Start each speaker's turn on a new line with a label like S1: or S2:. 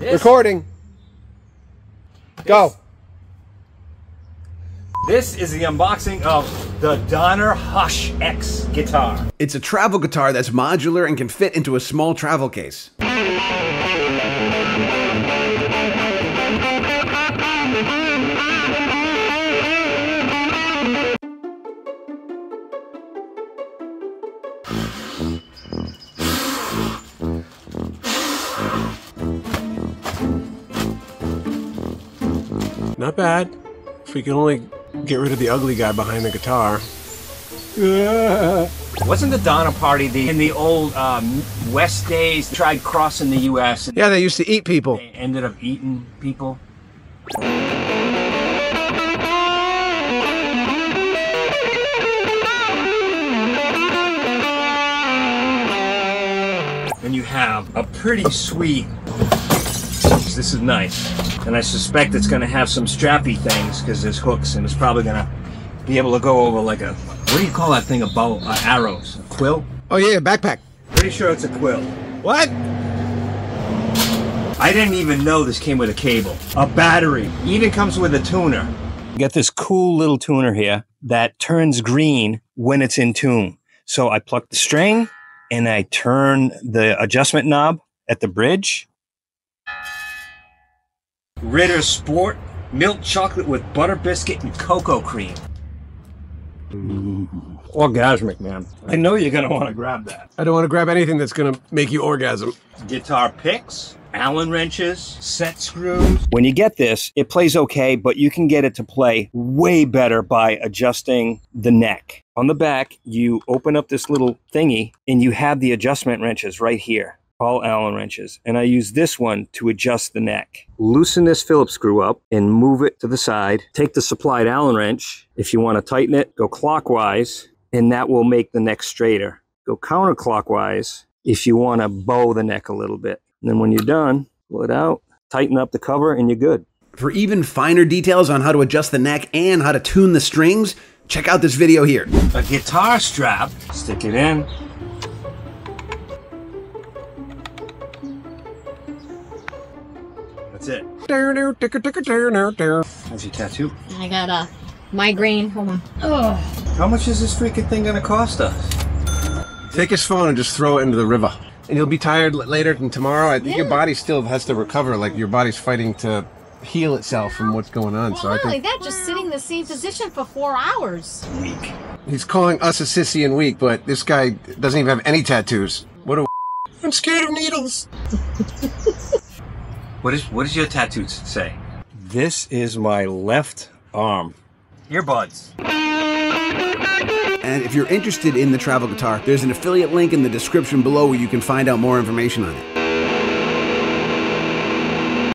S1: This-
S2: Recording. Go.
S1: This is the unboxing of the Donner Hush X guitar.
S3: It's a travel guitar that's modular and can fit into a small travel case.
S2: Not bad. If we can only get rid of the ugly guy behind the guitar.
S1: Wasn't the Donner Party the in the old um, West days tried crossing the U.S.
S2: Yeah, they used to eat people.
S1: they ended up eating people? And you have a pretty sweet. This is nice, and I suspect it's going to have some strappy things because there's hooks, and it's probably going to be able to go over like a what do you call that thing? A bow? Uh, arrows? A quill?
S2: Oh yeah, backpack.
S1: Pretty sure it's a quill.
S2: What?
S1: I didn't even know this came with a cable, a battery, even comes with a tuner. You get this cool little tuner here that turns green when it's in tune. So I pluck the string and I turn the adjustment knob at the bridge. Ritter Sport milk chocolate with butter biscuit and cocoa cream. Orgasmic, man. I know you're gonna want to grab that.
S2: I don't want to grab anything that's gonna make you orgasm.
S1: guitar picks, Allen wrenches, set screws. When you get this, it plays okay, but you can get it to play way better by adjusting the neck. On the back, you open up this little thingy and you have the adjustment wrenches right here. All Allen wrenches. And I use this one to adjust the neck. Loosen this Phillips screw up and move it to the side. Take the supplied Allen wrench. If you want to tighten it, go clockwise, and that will make the neck straighter. Go counterclockwise if you want to bow the neck a little bit. And then when you're done, pull it out, tighten up the cover, and you're good.
S3: For even finer details on how to adjust the neck and how to tune the strings, check out this video here.
S1: A guitar strap, stick it in. That's it. How's your tattoo?
S4: I got a migraine. Hold on. Oh,
S1: How much is this freaking thing gonna cost us?
S2: Take his phone and just throw it into the river. And you'll be tired later than tomorrow. I think your body still has to recover. Like your body's fighting to heal itself from what's going on.
S4: well,
S2: so I
S4: not only
S2: think
S4: that, just sitting in the same position for four hours.
S1: Week.
S2: he's calling us a sissy and weak, but this guy doesn't even have any tattoos. What a. I'm scared of needles.
S1: What is what does your tattoo say? This is my left arm. Earbuds.
S3: And if you're interested in the travel guitar, there's an affiliate link in the description below where you can find out more information on it.